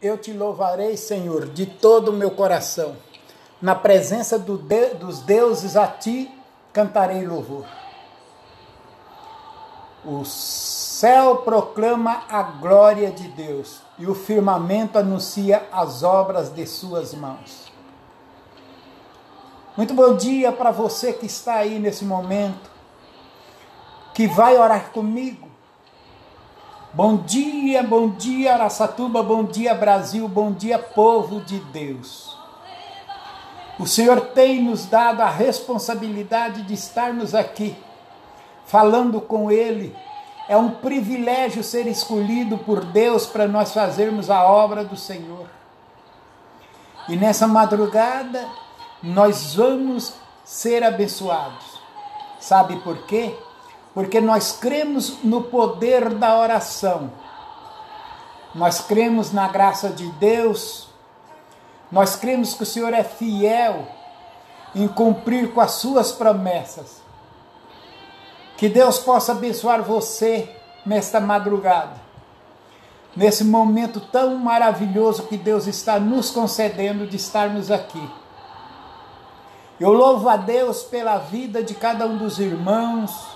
eu te louvarei, Senhor, de todo o meu coração. Na presença do de, dos deuses a ti cantarei louvor. O céu proclama a glória de Deus e o firmamento anuncia as obras de suas mãos. Muito bom dia para você que está aí nesse momento, que vai orar comigo. Bom dia, bom dia Araçatuba, bom dia Brasil, bom dia povo de Deus. O Senhor tem nos dado a responsabilidade de estarmos aqui falando com Ele. É um privilégio ser escolhido por Deus para nós fazermos a obra do Senhor. E nessa madrugada, nós vamos ser abençoados. Sabe por quê? Porque nós cremos no poder da oração. Nós cremos na graça de Deus. Nós cremos que o Senhor é fiel em cumprir com as suas promessas. Que Deus possa abençoar você nesta madrugada, nesse momento tão maravilhoso que Deus está nos concedendo de estarmos aqui. Eu louvo a Deus pela vida de cada um dos irmãos.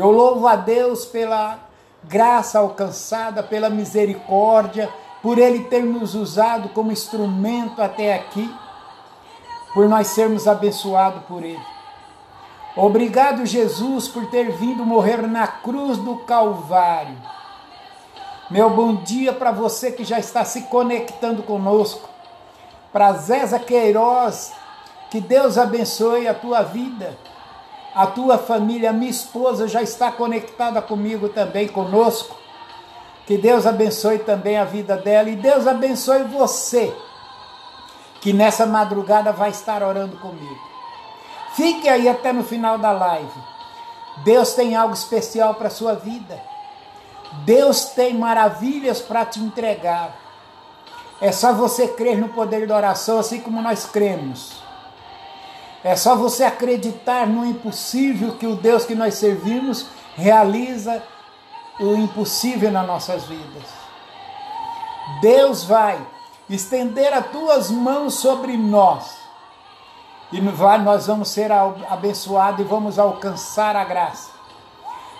Eu louvo a Deus pela graça alcançada, pela misericórdia, por Ele ter nos usado como instrumento até aqui, por nós sermos abençoados por Ele. Obrigado, Jesus, por ter vindo morrer na cruz do Calvário. Meu bom dia para você que já está se conectando conosco. Para Zéza Queiroz, que Deus abençoe a tua vida, a tua família. A minha esposa já está conectada comigo também, conosco. Que Deus abençoe também a vida dela e Deus abençoe você, que nessa madrugada vai estar orando comigo. Fique aí até no final da live. Deus tem algo especial para a sua vida. Deus tem maravilhas para te entregar. É só você crer no poder da oração, assim como nós cremos. É só você acreditar no impossível que o Deus que nós servimos realiza o impossível nas nossas vidas. Deus vai estender as tuas mãos sobre nós e nós vamos ser abençoados e vamos alcançar a graça.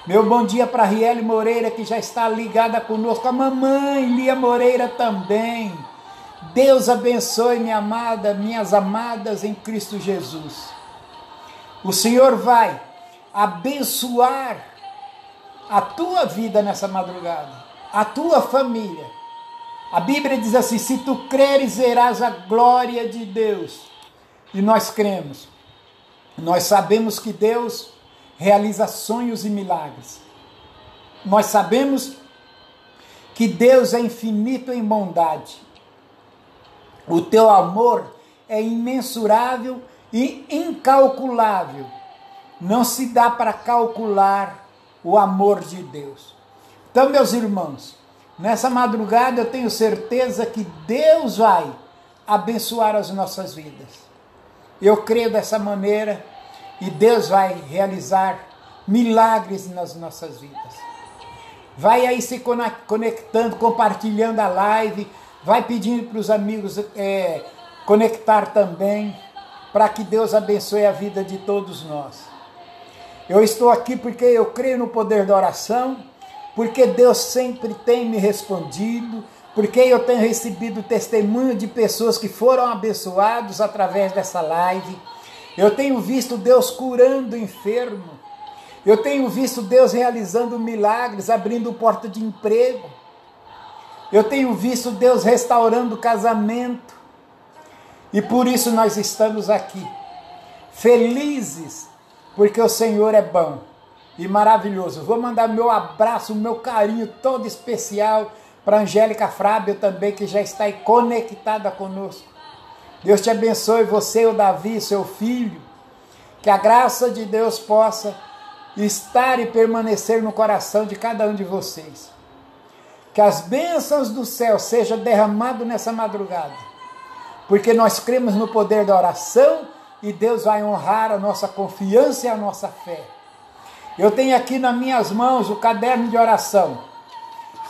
Meu bom dia para Riele Moreira, que já está ligada conosco. A mamãe Lia Moreira também. Deus abençoe, minha amada, minhas amadas em Cristo Jesus. O Senhor vai abençoar a tua vida nessa madrugada, a tua família. A Bíblia diz assim: se tu creres, verás a glória de Deus. E nós cremos. Nós sabemos que Deus realiza sonhos e milagres. Nós sabemos que Deus é infinito em bondade. O teu amor é imensurável e incalculável. Não se dá para calcular o amor de Deus. Então, meus irmãos, nessa madrugada eu tenho certeza que Deus vai abençoar as nossas vidas. Eu creio dessa maneira e Deus vai realizar milagres nas nossas vidas. Vai aí se conectando, compartilhando a live, vai pedindo para os amigos é, conectar também, para que Deus abençoe a vida de todos nós. Eu estou aqui porque eu creio no poder da oração, porque Deus sempre tem me respondido, porque eu tenho recebido testemunho de pessoas que foram abençoados através dessa live. Eu tenho visto Deus curando enfermo. Eu tenho visto Deus realizando milagres, abrindo porta de emprego. Eu tenho visto Deus restaurando o casamento. E por isso nós estamos aqui, felizes, porque o Senhor é bom e maravilhoso. Vou mandar meu abraço, meu carinho todo especial para Angélica Frábio também, que já está aí conectada conosco. Deus te abençoe, você, o Davi, seu filho. Que a graça de Deus possa estar e permanecer no coração de cada um de vocês. Que as bênçãos do céu sejam derramadas nessa madrugada. Porque nós cremos no poder da oração e Deus vai honrar a nossa confiança e a nossa fé. Eu tenho aqui nas minhas mãos o caderno de oração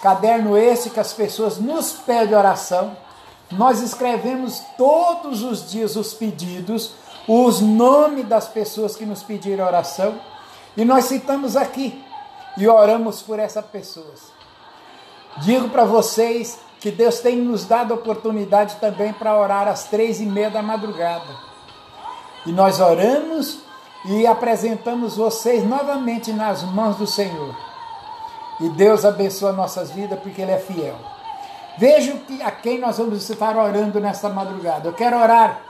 Caderno esse que as pessoas nos pedem oração. Nós escrevemos todos os dias os pedidos, os nomes das pessoas que nos pediram oração, e nós citamos aqui e oramos por essas pessoas. Digo para vocês que Deus tem nos dado oportunidade também para orar às três e meia da madrugada. E nós oramos e apresentamos vocês novamente nas mãos do Senhor. E Deus abençoa nossas vidas porque Ele é fiel. Veja a quem nós vamos estar orando nesta madrugada. Eu quero orar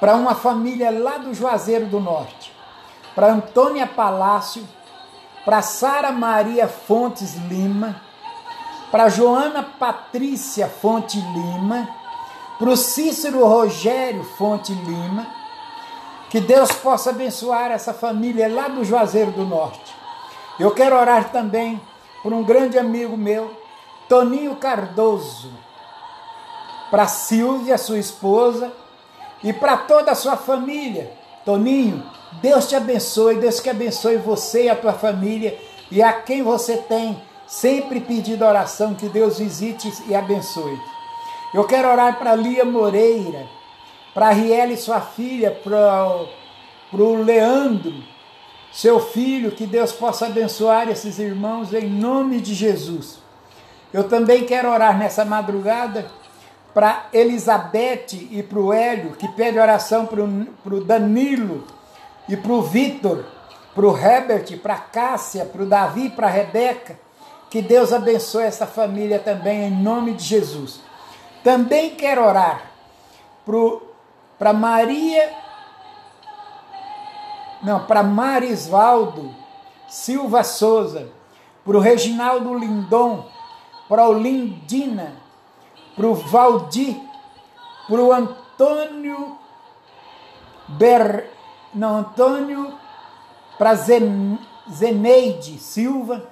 para uma família lá do Juazeiro do Norte, para Antônia Palácio, para Sara Maria Fontes Lima, para Joana Patrícia Fonte Lima, para o Cícero Rogério Fonte Lima, que Deus possa abençoar essa família lá do Juazeiro do Norte. Eu quero orar também por um grande amigo meu, Toninho Cardoso, para Silvia, sua esposa, e para toda a sua família. Toninho, Deus te abençoe, Deus que abençoe você e a tua família e a quem você tem sempre pedido oração, que Deus visite e abençoe. Eu quero orar para Lia Moreira, para Riele, sua filha, para o Leandro, seu filho, que Deus possa abençoar esses irmãos em nome de Jesus. Eu também quero orar nessa madrugada para Elizabeth e para o Hélio, que pede oração para o Danilo e para o Vitor, para o Herbert, para a Cássia, para o Davi, para a Rebeca. Que Deus abençoe essa família também, em nome de Jesus. Também quero orar para Maria, não, para Marisvaldo Silva Souza, para o Reginaldo Lindon, para o Lindina, para o Valdir, para o Antônio Ber, não, Antônio, para Zeneide Silva,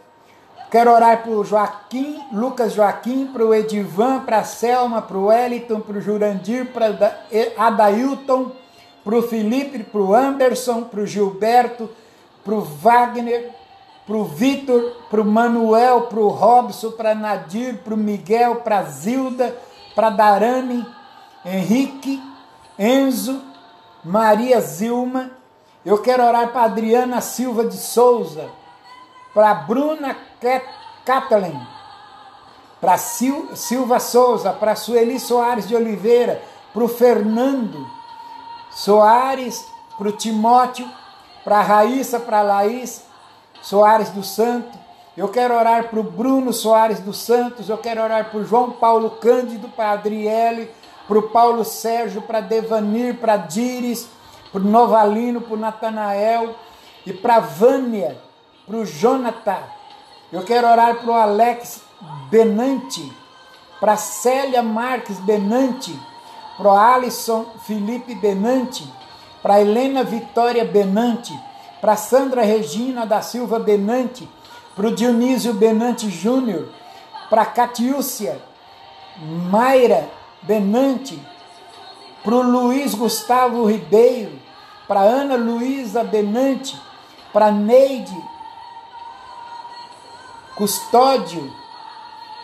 Quero orar para o Joaquim, Lucas Joaquim, para o Edivan, para a Selma, para o Wellington, para o Jurandir, para Adailton, para o Felipe, para o Anderson, para o Gilberto, para o Wagner, para o Vitor, para o Manuel, para o Robson, para Nadir, para o Miguel, para a Zilda, para Darane, Henrique, Enzo, Maria Zilma. Eu quero orar para Adriana Silva de Souza, para Bruna Kathleen, para Sil, Silva Souza, para Sueli Soares de Oliveira, para o Fernando Soares, para o Timóteo, para a Raíssa, para a Laís Soares do Santo. Eu quero orar para o Bruno Soares dos Santos, eu quero orar para o João Paulo Cândido, para a Adriele, para o Paulo Sérgio, para Devanir, para Dires, para o Novalino, para o Natanael e para Vânia, para o Jonathan. Eu quero orar para o Alex Benante, para Célia Marques Benante, para o Alisson Felipe Benante, para Helena Vitória Benante, para Sandra Regina da Silva Benante, para o Dionísio Benante Júnior, para Catiúcia Mayra Benante, para o Luiz Gustavo Ribeiro, para Ana Luísa Benante, para Neide Custódio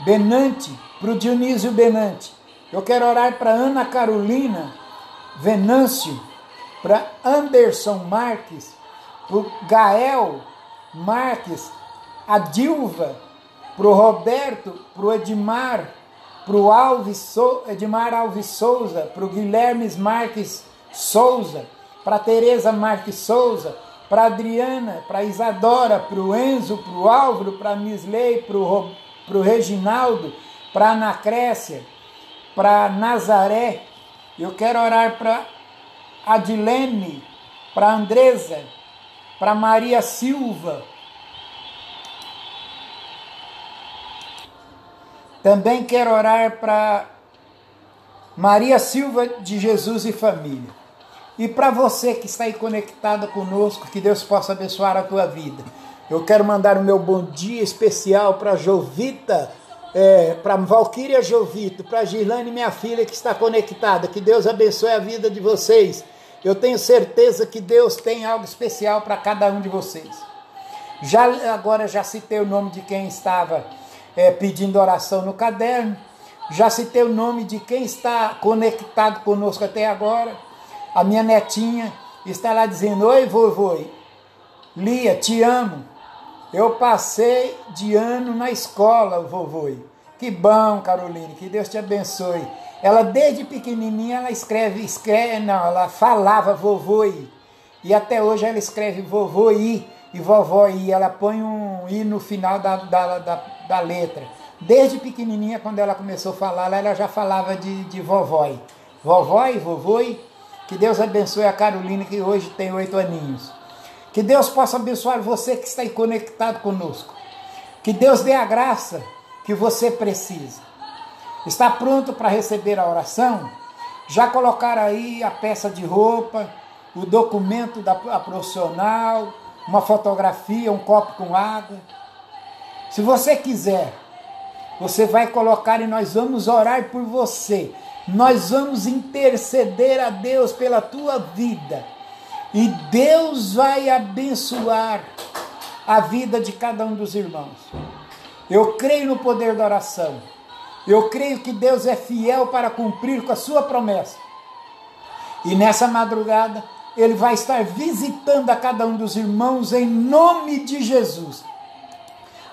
Benante, para o Dionísio Benante. Eu quero orar para Ana Carolina Venâncio, para Anderson Marques, para o Gael Marques, a Dilva, para o Roberto, para o Edmar, para o Alves so, Edmar Alves Souza, para o Guilherme Marques Souza, para Tereza Marques Souza, para Adriana, para Isadora, para o Enzo, para o Álvaro, para a Misley, para o Reginaldo, para a Anacrécia, para Nazaré. Eu quero orar para Adilene, para Andresa, para Maria Silva. Também quero orar para Maria Silva de Jesus e família. E para você que está aí conectada conosco, que Deus possa abençoar a tua vida. Eu quero mandar o meu bom dia especial para Jovita, é, para Valquíria Jovito, para Girlane, minha filha, que está conectada. Que Deus abençoe a vida de vocês. Eu tenho certeza que Deus tem algo especial para cada um de vocês. Já agora já citei o nome de quem estava é, pedindo oração no caderno. Já citei o nome de quem está conectado conosco até agora. A minha netinha está lá dizendo: Oi, vovô, Lia, te amo. Eu passei de ano na escola, vovô. Que bom, Caroline, que Deus te abençoe. Ela desde pequenininha ela escreve, escreve, não, ela falava vovô e até hoje ela escreve vovô e vovó. Ela põe um i no final da, da, da, da letra. Desde pequenininha, quando ela começou a falar, ela já falava de, de vovó. Vovó e vovô. Que Deus abençoe a Carolina, que hoje tem oito aninhos. Que Deus possa abençoar você que está aí conectado conosco. Que Deus dê a graça que você precisa. Está pronto para receber a oração? Já colocaram aí a peça de roupa, o documento da profissional, uma fotografia, um copo com água. Se você quiser, você vai colocar e nós vamos orar por você. Nós vamos interceder a Deus pela tua vida. E Deus vai abençoar a vida de cada um dos irmãos. Eu creio no poder da oração. Eu creio que Deus é fiel para cumprir com a sua promessa. E nessa madrugada, Ele vai estar visitando a cada um dos irmãos em nome de Jesus.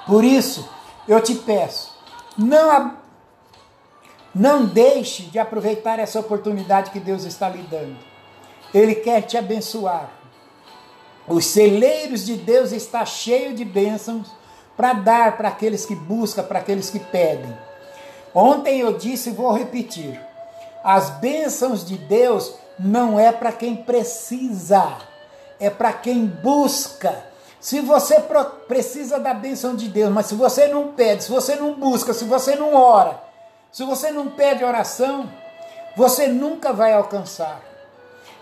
Por isso, eu te peço, não, não deixe de aproveitar essa oportunidade que Deus está lhe dando. Ele quer te abençoar. Os celeiros de Deus está cheio de bênçãos para dar para aqueles que buscam, para aqueles que pedem. Ontem eu disse e vou repetir: as bênçãos de Deus não é para quem precisa, é para quem busca. Se você precisa da bênção de Deus, mas se você não pede, se você não busca, se você não ora, se você não pede oração, você nunca vai alcançar.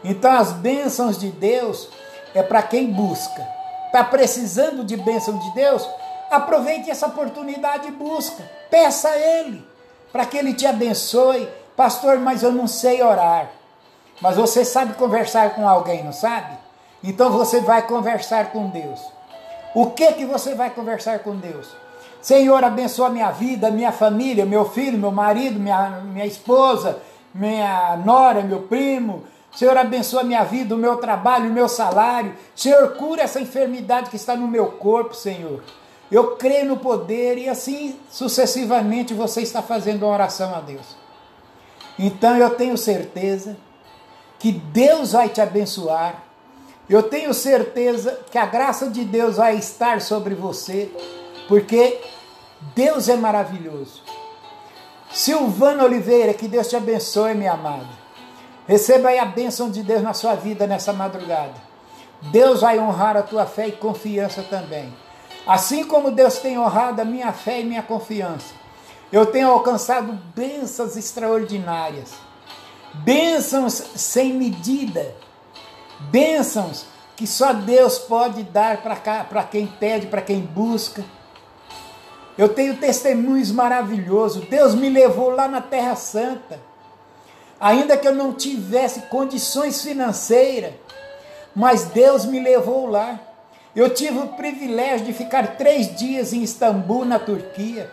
Então as bênçãos de Deus é para quem busca. Está precisando de bênção de Deus? Aproveite essa oportunidade e busca. Peça a Ele para que Ele te abençoe. Pastor, mas eu não sei orar. Mas você sabe conversar com alguém, não sabe? Então você vai conversar com Deus. O que que você vai conversar com Deus? Senhor, abençoa minha vida, minha família, meu filho, meu marido, minha, minha esposa, minha nora, meu primo, Senhor, abençoa minha vida, o meu trabalho, o meu salário. Senhor, cura essa enfermidade que está no meu corpo, Senhor. Eu creio no poder e assim sucessivamente você está fazendo uma oração a Deus. Então eu tenho certeza que Deus vai te abençoar. Eu tenho certeza que a graça de Deus vai estar sobre você, porque Deus é maravilhoso. Silvana Oliveira, que Deus te abençoe, minha amada. Receba aí a bênção de Deus na sua vida nessa madrugada. Deus vai honrar a tua fé e confiança também. Assim como Deus tem honrado a minha fé e minha confiança, eu tenho alcançado bênçãos extraordinárias, bênçãos sem medida, bênçãos que só Deus pode dar para quem pede, para quem busca. Eu tenho testemunhos maravilhosos. Deus me levou lá na Terra Santa ainda que eu não tivesse condições financeiras, mas Deus me levou lá. Eu tive o privilégio de ficar três dias em Istambul, na Turquia,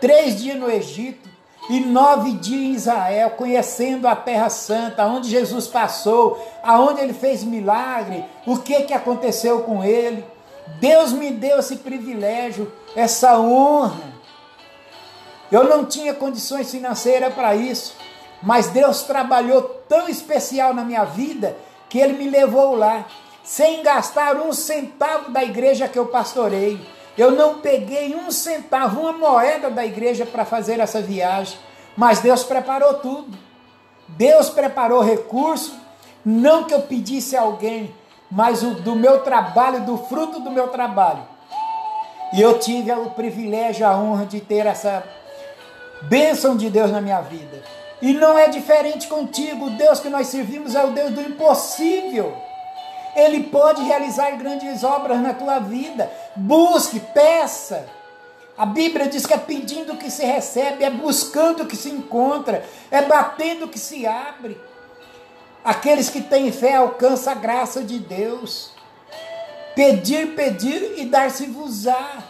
três dias no Egito e nove dias em Israel, conhecendo a Terra Santa, onde Jesus passou, aonde ele fez milagre, o que, que aconteceu com ele. Deus me deu esse privilégio, essa honra. Eu não tinha condições financeiras para isso, mas Deus trabalhou tão especial na minha vida que Ele me levou lá, sem gastar um centavo da igreja que eu pastorei. Eu não peguei um centavo, uma moeda da igreja para fazer essa viagem, mas Deus preparou tudo. Deus preparou recurso, não que eu pedisse a alguém, mas o, do meu trabalho, do fruto do meu trabalho. E eu tive o privilégio, a honra de ter essa bênção de Deus na minha vida. E não é diferente contigo. O Deus que nós servimos é o Deus do impossível. Ele pode realizar grandes obras na tua vida. Busque, peça. A Bíblia diz que é pedindo que se recebe, é buscando que se encontra, é batendo que se abre. Aqueles que têm fé alcançam a graça de Deus. Pedir, pedir e dar-se-vos-á.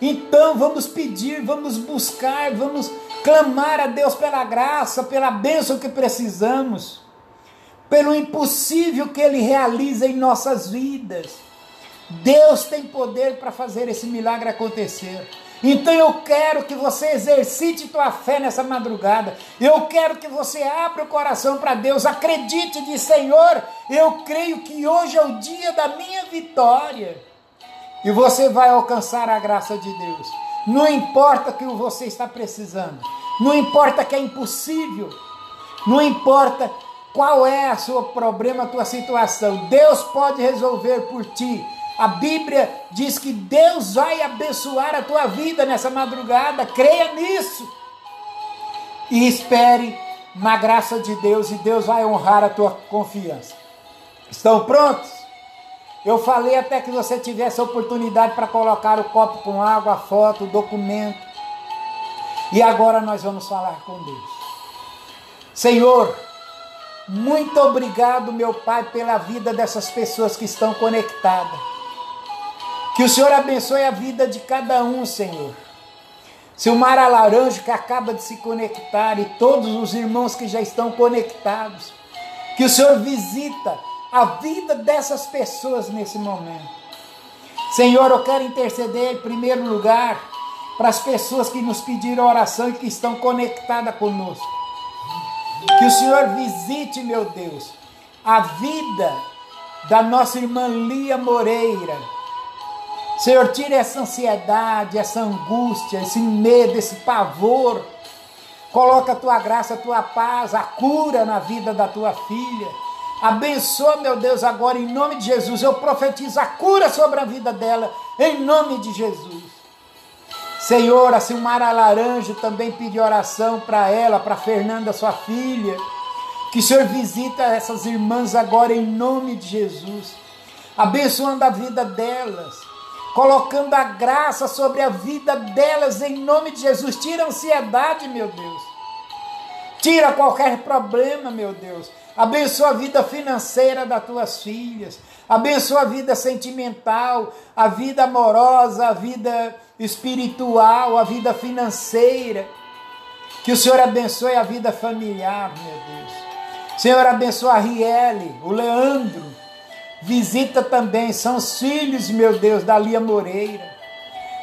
Então vamos pedir, vamos buscar, vamos clamar a Deus pela graça, pela bênção que precisamos, pelo impossível que Ele realiza em nossas vidas. Deus tem poder para fazer esse milagre acontecer. Então eu quero que você exercite tua fé nessa madrugada. Eu quero que você abra o coração para Deus. Acredite de Senhor, eu creio que hoje é o dia da minha vitória. E você vai alcançar a graça de Deus. Não importa o que você está precisando. Não importa que é impossível. Não importa qual é o seu problema, a tua situação. Deus pode resolver por ti. A Bíblia diz que Deus vai abençoar a tua vida nessa madrugada. Creia nisso. E espere na graça de Deus e Deus vai honrar a tua confiança. Estão prontos? Eu falei até que você tivesse a oportunidade para colocar o copo com água, a foto, o documento. E agora nós vamos falar com Deus. Senhor, muito obrigado, meu Pai, pela vida dessas pessoas que estão conectadas. Que o Senhor abençoe a vida de cada um, Senhor. Silmara Laranjo, que acaba de se conectar, e todos os irmãos que já estão conectados. Que o Senhor visita a vida dessas pessoas nesse momento. Senhor, eu quero interceder em primeiro lugar para as pessoas que nos pediram oração e que estão conectadas conosco. Que o Senhor visite, meu Deus, a vida da nossa irmã Lia Moreira Senhor, tire essa ansiedade, essa angústia, esse medo, esse pavor. Coloca a tua graça, a tua paz, a cura na vida da tua filha. Abençoa, meu Deus, agora em nome de Jesus. Eu profetizo a cura sobre a vida dela, em nome de Jesus. Senhor, a Silmara Laranjo também pediu oração para ela, para Fernanda, sua filha. Que o Senhor visita essas irmãs agora em nome de Jesus. Abençoando a vida delas colocando a graça sobre a vida delas em nome de Jesus. Tira a ansiedade, meu Deus. Tira qualquer problema, meu Deus. Abençoa a vida financeira das tuas filhas. Abençoa a vida sentimental, a vida amorosa, a vida espiritual, a vida financeira. Que o Senhor abençoe a vida familiar, meu Deus. Senhor, abençoa a Riele, o Leandro, Visita também, são os filhos, meu Deus, da Lia Moreira.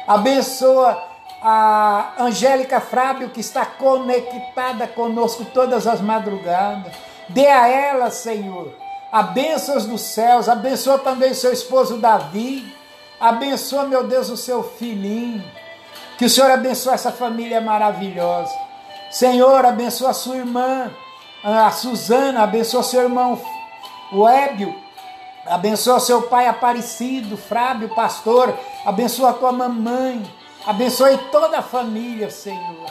Abençoa a Angélica Frábio, que está conectada conosco todas as madrugadas. Dê a ela, Senhor, a bênçãos dos céus. Abençoa também seu esposo Davi. Abençoa, meu Deus, o seu filhinho. Que o Senhor abençoe essa família maravilhosa. Senhor, abençoa a sua irmã, a Suzana, abençoa seu irmão, o Ébio Abençoa seu pai Aparecido, Frábio, pastor. Abençoa tua mamãe. Abençoe toda a família, Senhor.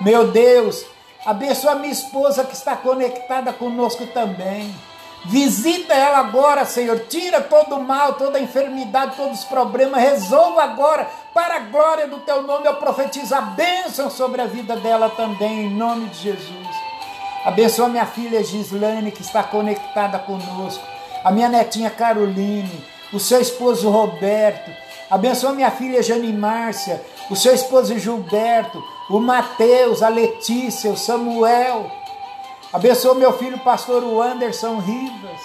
Meu Deus, abençoa minha esposa que está conectada conosco também. Visita ela agora, Senhor. Tira todo o mal, toda a enfermidade, todos os problemas. Resolva agora, para a glória do teu nome. Eu profetizo a bênção sobre a vida dela também, em nome de Jesus. Abençoa minha filha Gislane, que está conectada conosco a minha netinha Caroline, o seu esposo Roberto, abençoa minha filha Jane Márcia, o seu esposo Gilberto, o Mateus, a Letícia, o Samuel. Abençoa meu filho pastor Anderson Rivas.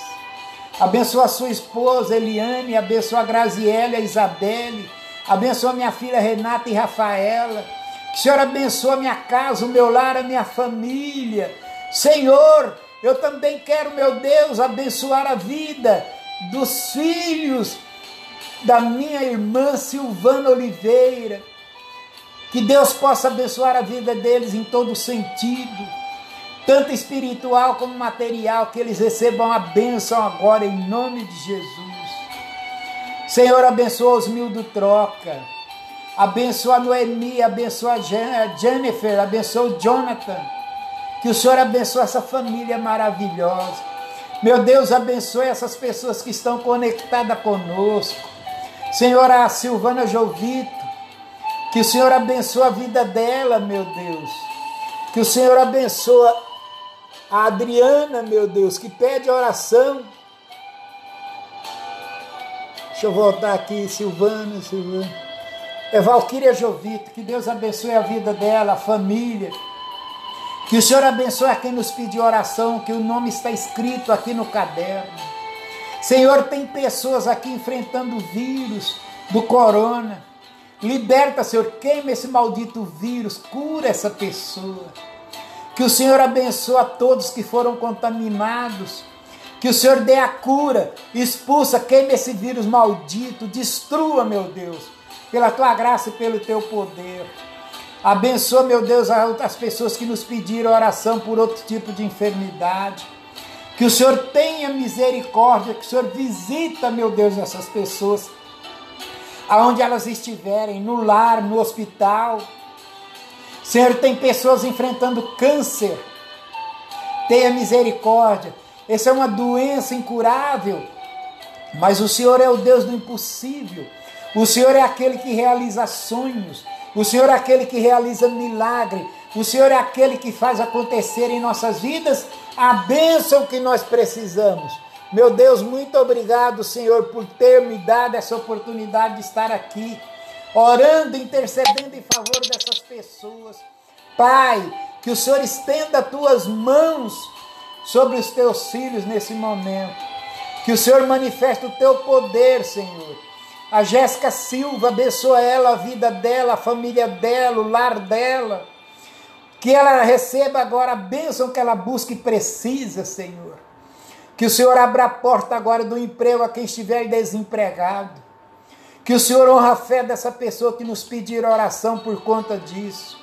Abençoa a sua esposa Eliane, abençoa a Graziela, a Isabelle. Abençoa minha filha Renata e Rafaela. Que o Senhor abençoe a minha casa, o meu lar, a minha família. Senhor, eu também quero, meu Deus, abençoar a vida dos filhos da minha irmã Silvana Oliveira. Que Deus possa abençoar a vida deles em todo sentido, tanto espiritual como material, que eles recebam a bênção agora em nome de Jesus. Senhor, abençoa os mil do troca. Abençoa a Noemi, abençoa a Jennifer, abençoa o Jonathan. Que o Senhor abençoe essa família maravilhosa. Meu Deus, abençoe essas pessoas que estão conectadas conosco. Senhor, a Silvana Jovito, que o Senhor abençoe a vida dela, meu Deus. Que o Senhor abençoe a Adriana, meu Deus, que pede oração. Deixa eu voltar aqui, Silvana, Silvana. é Valquíria Jovito, que Deus abençoe a vida dela, a família. Que o Senhor abençoe a quem nos pediu oração, que o nome está escrito aqui no caderno. Senhor, tem pessoas aqui enfrentando o vírus do corona. Liberta, Senhor, queima esse maldito vírus, cura essa pessoa. Que o Senhor abençoe a todos que foram contaminados. Que o Senhor dê a cura, expulsa, queime esse vírus maldito, destrua, meu Deus, pela tua graça e pelo teu poder. Abençoa, meu Deus, as pessoas que nos pediram oração por outro tipo de enfermidade. Que o Senhor tenha misericórdia, que o Senhor visita, meu Deus, essas pessoas, aonde elas estiverem, no lar, no hospital. Senhor, tem pessoas enfrentando câncer. Tenha misericórdia. Essa é uma doença incurável. Mas o Senhor é o Deus do impossível. O Senhor é aquele que realiza sonhos. O Senhor é aquele que realiza milagre. O Senhor é aquele que faz acontecer em nossas vidas a bênção que nós precisamos. Meu Deus, muito obrigado, Senhor, por ter me dado essa oportunidade de estar aqui, orando, intercedendo em favor dessas pessoas. Pai, que o Senhor estenda as tuas mãos sobre os teus filhos nesse momento. Que o Senhor manifeste o teu poder, Senhor. A Jéssica Silva, abençoa ela, a vida dela, a família dela, o lar dela. Que ela receba agora a bênção que ela busca e precisa, Senhor. Que o Senhor abra a porta agora do emprego a quem estiver desempregado. Que o Senhor honra a fé dessa pessoa que nos pedir oração por conta disso.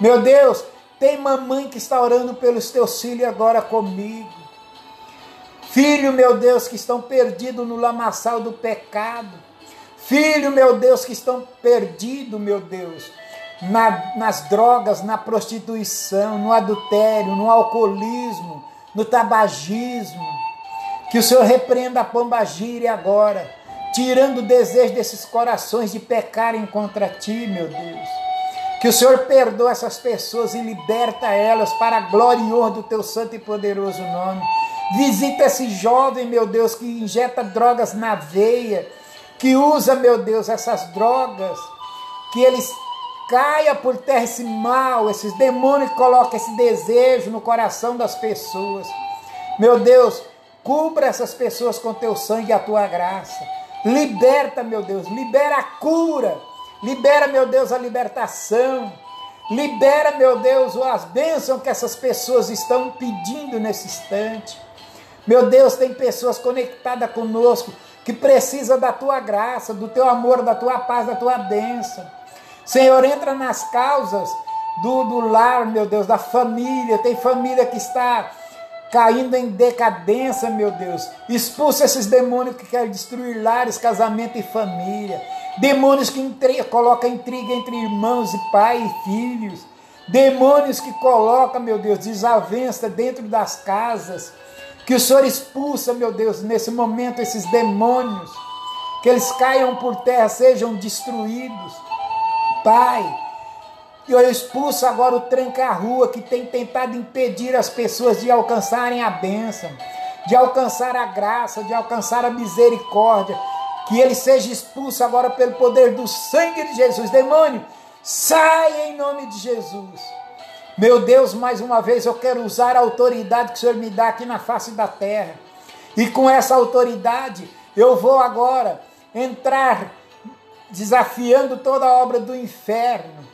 Meu Deus, tem mamãe que está orando pelos teus filhos agora comigo. Filho, meu Deus, que estão perdidos no lamaçal do pecado. Filho, meu Deus, que estão perdidos, meu Deus, na, nas drogas, na prostituição, no adultério, no alcoolismo, no tabagismo. Que o Senhor repreenda a pombagira agora, tirando o desejo desses corações de pecarem contra ti, meu Deus. Que o Senhor perdoe essas pessoas e liberta elas para a glória e honra do teu santo e poderoso nome. Visita esse jovem, meu Deus, que injeta drogas na veia, que usa, meu Deus, essas drogas, que eles caia por terra esse mal, esses demônios que colocam esse desejo no coração das pessoas. Meu Deus, cubra essas pessoas com teu sangue e a tua graça. Liberta, meu Deus, libera a cura. Libera, meu Deus, a libertação. Libera, meu Deus, as bênçãos que essas pessoas estão pedindo nesse instante. Meu Deus, tem pessoas conectadas conosco que precisam da tua graça, do teu amor, da tua paz, da tua bênção. Senhor, entra nas causas do, do lar, meu Deus, da família. Tem família que está caindo em decadência, meu Deus. Expulsa esses demônios que querem destruir lares, casamento e família. Demônios que intriga, colocam intriga entre irmãos e pai e filhos. Demônios que colocam, meu Deus, desavença dentro das casas. Que o Senhor expulsa, meu Deus, nesse momento esses demônios. Que eles caiam por terra, sejam destruídos. Pai, eu expulso agora o tranca-rua que tem tentado impedir as pessoas de alcançarem a bênção, de alcançar a graça, de alcançar a misericórdia. Que ele seja expulso agora pelo poder do sangue de Jesus. Demônio, sai em nome de Jesus. Meu Deus, mais uma vez eu quero usar a autoridade que o Senhor me dá aqui na face da terra. E com essa autoridade, eu vou agora entrar desafiando toda a obra do inferno,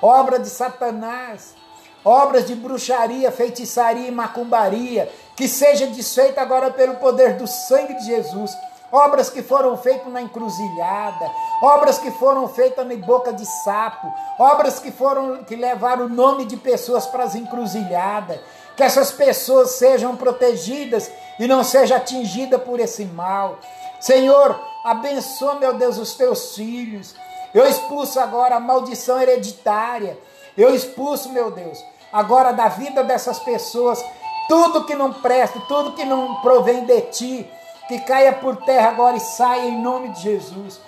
obra de Satanás, obras de bruxaria, feitiçaria e macumbaria, que seja desfeita agora pelo poder do sangue de Jesus. Obras que foram feitas na encruzilhada, obras que foram feitas na boca de sapo, obras que foram que levaram o nome de pessoas para as encruzilhadas, que essas pessoas sejam protegidas e não sejam atingidas por esse mal. Senhor, Abençoa, meu Deus, os teus filhos. Eu expulso agora a maldição hereditária. Eu expulso, meu Deus, agora da vida dessas pessoas tudo que não presta, tudo que não provém de ti, que caia por terra agora e saia em nome de Jesus.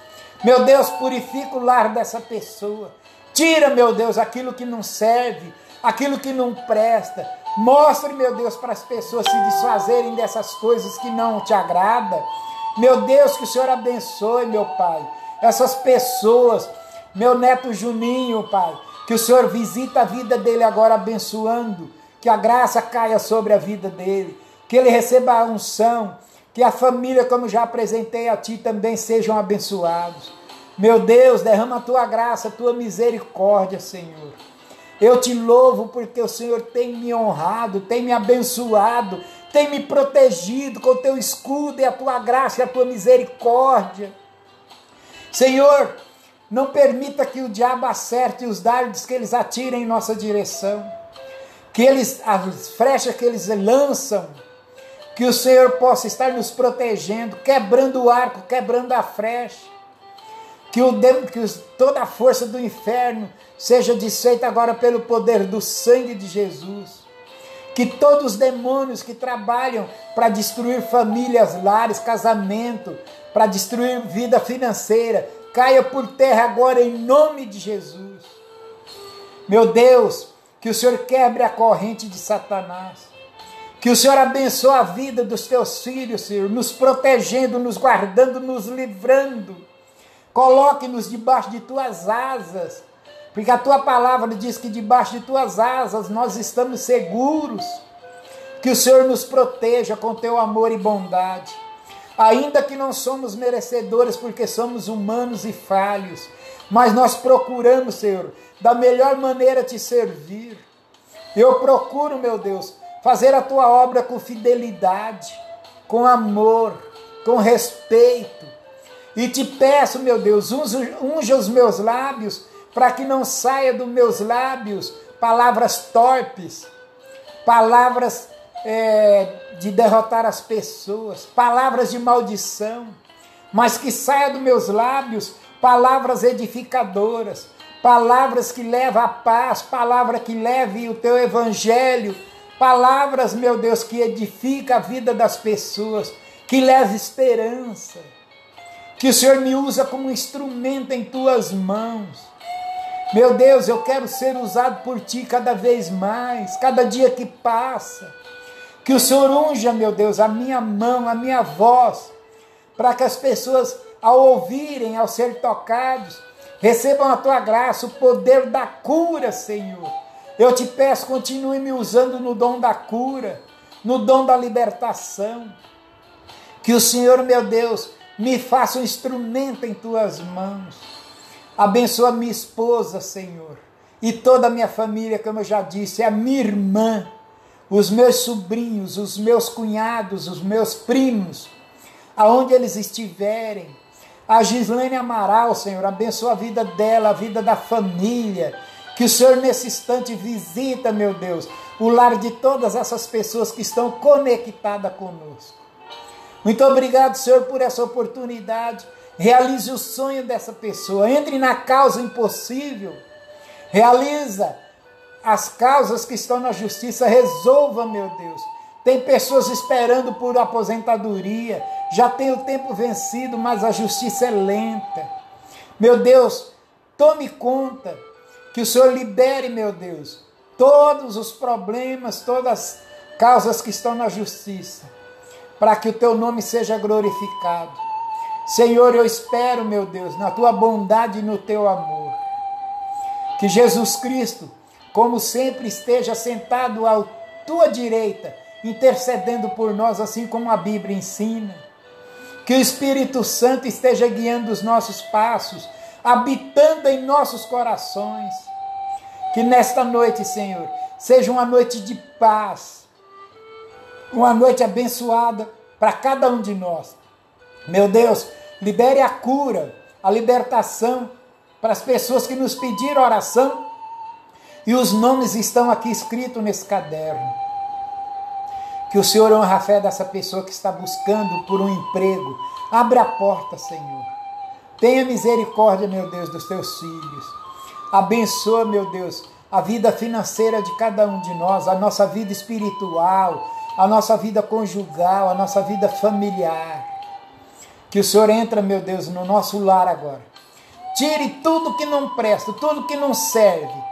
Meu Deus, purifica o lar dessa pessoa. Tira, meu Deus, aquilo que não serve, aquilo que não presta. Mostre, meu Deus, para as pessoas se desfazerem dessas coisas que não te agradam. Meu Deus, que o Senhor abençoe, meu Pai, essas pessoas Meu neto Juninho, Pai, que o Senhor visita a vida dele agora abençoando, que a graça caia sobre a vida dele, que ele receba a unção, que a família, como já apresentei a ti, também sejam abençoados. Meu Deus, derrama a tua graça, a tua misericórdia, Senhor. Eu te louvo porque o Senhor tem me honrado, tem me abençoado, tem me protegido com o teu escudo e a tua graça e a tua misericórdia. Senhor, não permita que o diabo acerte os dardos que eles atiram em nossa direção. Que eles, as frechas que eles lançam, que o Senhor possa estar nos protegendo, quebrando o arco, quebrando a frecha. Que, o, que toda a força do inferno seja desfeita agora pelo poder do sangue de Jesus. Que todos os demônios que trabalham para destruir famílias, lares, casamento, para destruir vida financeira, caia por terra agora em nome de Jesus. Meu Deus, que o Senhor quebre a corrente de Satanás. Que o Senhor abençoe a vida dos teus filhos, Senhor, nos protegendo, nos guardando, nos livrando. Coloque-nos debaixo de tuas asas, porque a tua palavra diz que debaixo de tuas asas nós estamos seguros. Que o Senhor nos proteja com teu amor e bondade ainda que não somos merecedores, porque somos humanos e falhos, mas nós procuramos, Senhor, da melhor maneira te servir. Eu procuro, meu Deus, fazer a tua obra com fidelidade, com amor, com respeito. E te peço, meu Deus, unja os meus lábios, para que não saia dos meus lábios palavras torpes, palavras é, de derrotar as pessoas, palavras de maldição, mas que saia dos meus lábios palavras edificadoras, palavras que levam a paz, palavra que leve o teu evangelho, palavras, meu Deus, que edifica a vida das pessoas, que leva esperança. Que o Senhor me usa como instrumento em tuas mãos. Meu Deus, eu quero ser usado por ti cada vez mais, cada dia que passa. Que o Senhor unja, meu Deus, a minha mão, a minha voz, para que as pessoas, ao ouvirem, ao ser tocados, recebam a tua graça, o poder da cura, Senhor. Eu te peço, continue me usando no dom da cura, no dom da libertação. Que o Senhor, meu Deus, me faça um instrumento em tuas mãos. Abençoa minha esposa, Senhor, e toda a minha família, como eu já disse, é a minha irmã os meus sobrinhos, os meus cunhados, os meus primos, aonde eles estiverem. A Gislene Amaral, Senhor, abençoa a vida dela, a vida da família. Que o Senhor, nesse instante, visita, meu Deus, o lar de todas essas pessoas que estão conectadas conosco. Muito obrigado, Senhor, por essa oportunidade. Realize o sonho dessa pessoa. Entre na causa impossível. Realiza as causas que estão na justiça, resolva, meu Deus. Tem pessoas esperando por aposentadoria, já tem o tempo vencido, mas a justiça é lenta. Meu Deus, tome conta, que o Senhor libere, meu Deus, todos os problemas, todas as causas que estão na justiça, para que o teu nome seja glorificado. Senhor, eu espero, meu Deus, na tua bondade e no teu amor. Que Jesus Cristo como sempre esteja sentado à tua direita, intercedendo por nós, assim como a Bíblia ensina. Que o Espírito Santo esteja guiando os nossos passos, habitando em nossos corações. Que nesta noite, Senhor, seja uma noite de paz, uma noite abençoada para cada um de nós. Meu Deus, libere a cura, a libertação para as pessoas que nos pediram oração e os nomes estão aqui escritos nesse caderno. Que o Senhor honra a fé dessa pessoa que está buscando por um emprego. Abra a porta, Senhor. Tenha misericórdia, meu Deus, dos teus filhos. Abençoa, meu Deus, a vida financeira de cada um de nós, a nossa vida espiritual, a nossa vida conjugal, a nossa vida familiar. Que o Senhor entra, meu Deus, no nosso lar agora. Tire tudo que não presta, tudo que não serve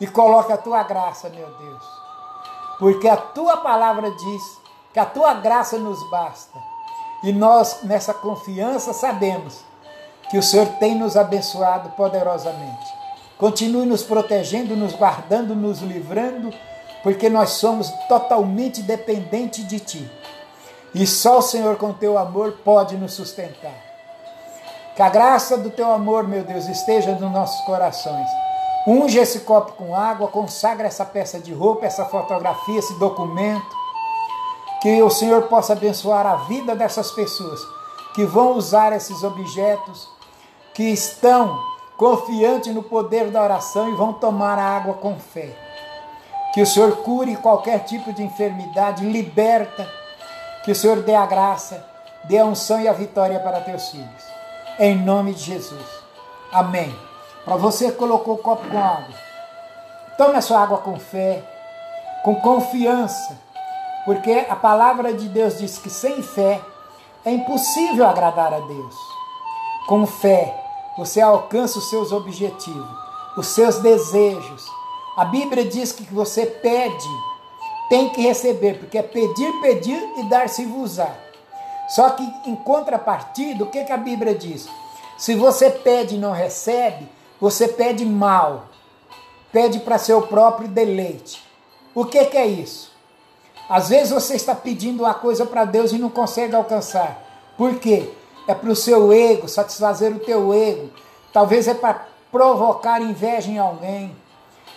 e coloque a tua graça, meu Deus. Porque a tua palavra diz que a tua graça nos basta. E nós, nessa confiança, sabemos que o Senhor tem nos abençoado poderosamente. Continue nos protegendo, nos guardando, nos livrando, porque nós somos totalmente dependentes de Ti. E só o Senhor, com Teu amor, pode nos sustentar. Que a graça do Teu amor, meu Deus, esteja nos nossos corações. Unge esse copo com água, consagra essa peça de roupa, essa fotografia, esse documento. Que o Senhor possa abençoar a vida dessas pessoas que vão usar esses objetos, que estão confiantes no poder da oração e vão tomar a água com fé. Que o Senhor cure qualquer tipo de enfermidade, liberta. Que o Senhor dê a graça, dê a unção e a vitória para teus filhos. Em nome de Jesus. Amém. Para você que colocou o copo com água, tome a sua água com fé, com confiança, porque a palavra de Deus diz que sem fé é impossível agradar a Deus. Com fé, você alcança os seus objetivos, os seus desejos. A Bíblia diz que você pede, tem que receber, porque é pedir, pedir e dar-se-vos-á. Só que em contrapartida, o que, que a Bíblia diz? Se você pede e não recebe, você pede mal, pede para seu próprio deleite. O que, que é isso? Às vezes você está pedindo uma coisa para Deus e não consegue alcançar. Por quê? É para o seu ego, satisfazer o teu ego. Talvez é para provocar inveja em alguém.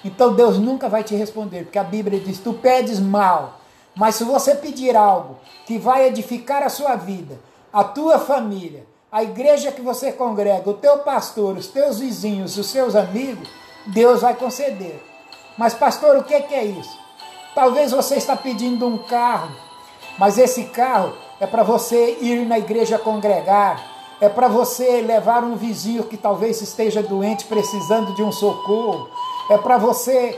Então Deus nunca vai te responder, porque a Bíblia diz: tu pedes mal. Mas se você pedir algo que vai edificar a sua vida, a tua família, a igreja que você congrega, o teu pastor, os teus vizinhos, os seus amigos, Deus vai conceder. Mas, pastor, o que é isso? Talvez você está pedindo um carro, mas esse carro é para você ir na igreja congregar, é para você levar um vizinho que talvez esteja doente, precisando de um socorro, é para você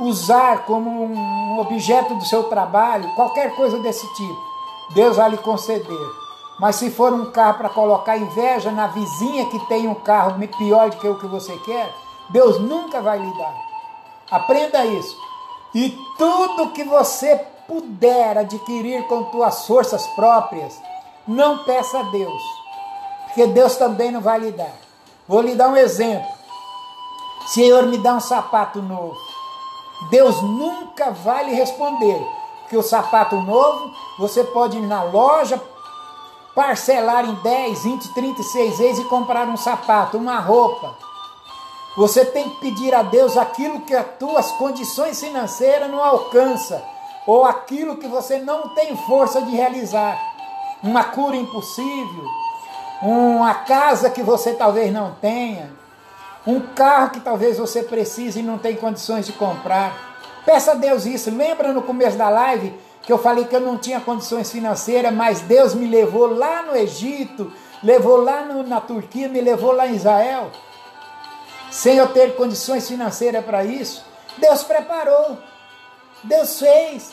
usar como um objeto do seu trabalho, qualquer coisa desse tipo. Deus vai lhe conceder. Mas se for um carro para colocar inveja na vizinha que tem um carro pior do que o que você quer, Deus nunca vai lhe dar. Aprenda isso. E tudo que você puder adquirir com tuas forças próprias, não peça a Deus, porque Deus também não vai lhe dar. Vou lhe dar um exemplo. Senhor, me dá um sapato novo. Deus nunca vai lhe responder, porque o sapato novo você pode ir na loja, parcelar em 10, 20, 36 vezes e comprar um sapato, uma roupa. Você tem que pedir a Deus aquilo que as tuas condições financeiras não alcança, ou aquilo que você não tem força de realizar. Uma cura impossível, uma casa que você talvez não tenha, um carro que talvez você precise e não tem condições de comprar. Peça a Deus isso. Lembra no começo da live que eu falei que eu não tinha condições financeiras, mas Deus me levou lá no Egito, levou lá no, na Turquia, me levou lá em Israel? Sem eu ter condições financeiras para isso. Deus preparou, Deus fez,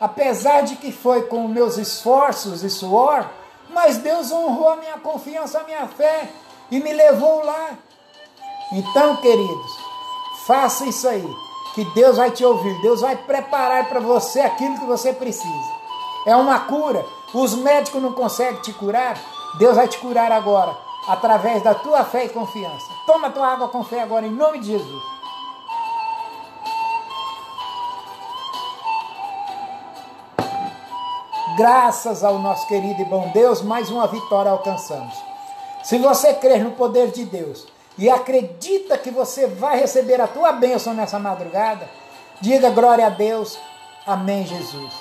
apesar de que foi com meus esforços e suor, mas Deus honrou a minha confiança, a minha fé e me levou lá. Então, queridos, faça isso aí, que Deus vai te ouvir, Deus vai preparar para você aquilo que você precisa. É uma cura. Os médicos não conseguem te curar, Deus vai te curar agora através da tua fé e confiança. Toma tua água com fé agora em nome de Jesus. Graças ao nosso querido e bom Deus, mais uma vitória alcançamos. Se você crer no poder de Deus e acredita que você vai receber a tua bênção nessa madrugada, diga glória a Deus. Amém, Jesus.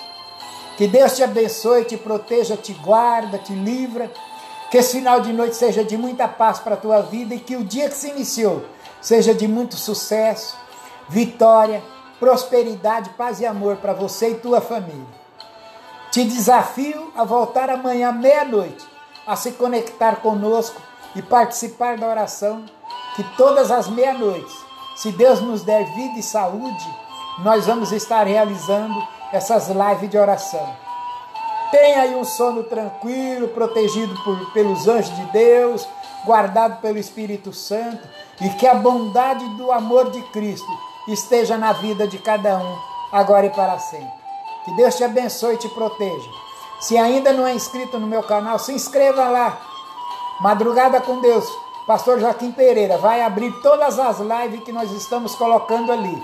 Que Deus te abençoe, te proteja, te guarda, te livra que esse final de noite seja de muita paz para a tua vida e que o dia que se iniciou seja de muito sucesso, vitória, prosperidade, paz e amor para você e tua família. Te desafio a voltar amanhã meia-noite a se conectar conosco e participar da oração que todas as meia-noites, se Deus nos der vida e saúde, nós vamos estar realizando essas lives de oração. Tenha aí um sono tranquilo, protegido por, pelos anjos de Deus, guardado pelo Espírito Santo, e que a bondade do amor de Cristo esteja na vida de cada um, agora e para sempre. Que Deus te abençoe e te proteja. Se ainda não é inscrito no meu canal, se inscreva lá. Madrugada com Deus Pastor Joaquim Pereira vai abrir todas as lives que nós estamos colocando ali.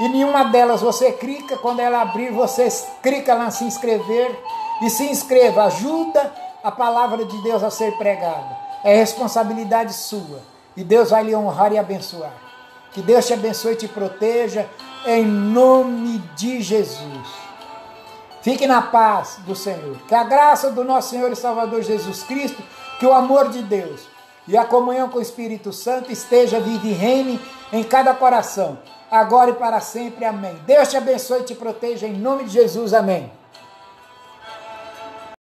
E nenhuma delas você clica, quando ela abrir, você clica lá se inscrever e se inscreva. Ajuda a palavra de Deus a ser pregada. É responsabilidade sua. E Deus vai lhe honrar e abençoar. Que Deus te abençoe e te proteja, em nome de Jesus. Fique na paz do Senhor. Que a graça do nosso Senhor e Salvador Jesus Cristo, que o amor de Deus e a comunhão com o Espírito Santo esteja vive e reine em cada coração, agora e para sempre. Amém. Deus te abençoe e te proteja em nome de Jesus. Amém.